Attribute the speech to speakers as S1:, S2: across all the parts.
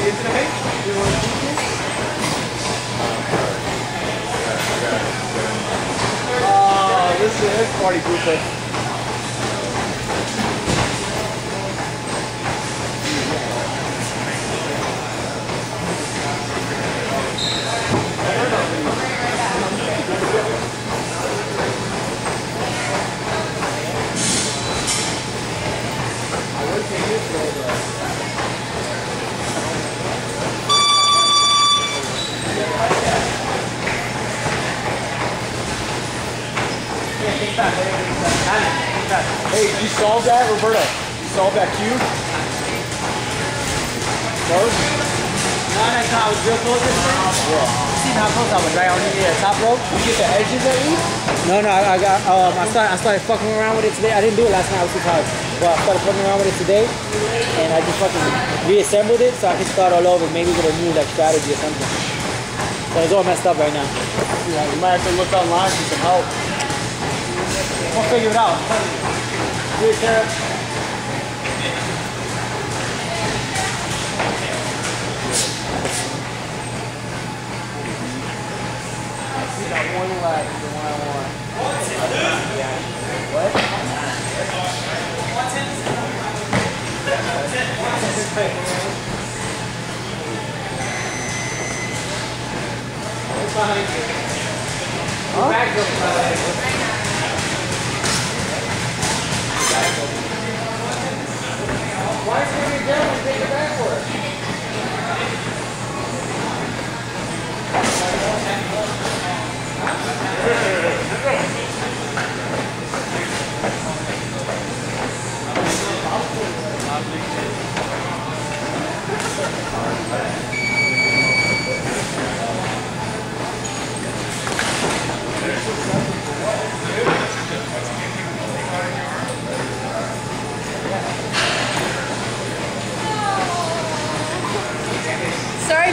S1: it? Oh, uh, this is party pooper. Hey, you solve that, Roberto? You solve that cube? Close?
S2: No, how I was close.
S1: Yeah.
S2: See how close I was, top rope.
S1: You get the edges?
S2: No, no, I, I got, um, I started, I started fucking around with it today. I didn't do it last night, I was too tired. But I started fucking around with it today, and I just fucking reassembled it so I can start all over, maybe with a new like strategy or something. So it's all messed up right now.
S1: Yeah, you might have to look online for some help.
S2: We'll figure it out.
S1: It, Tara. One the one I want. What? What's behind you? Huh? Back up,
S3: Yeah.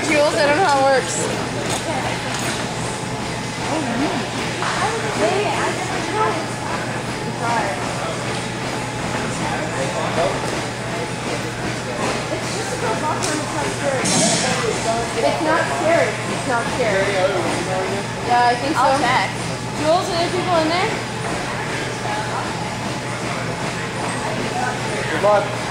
S3: Jules, I don't know how it works. It's not scary. It's not scary. Yeah, I think so.
S4: I'll check.
S3: Jules, are there people in there?
S1: Good luck.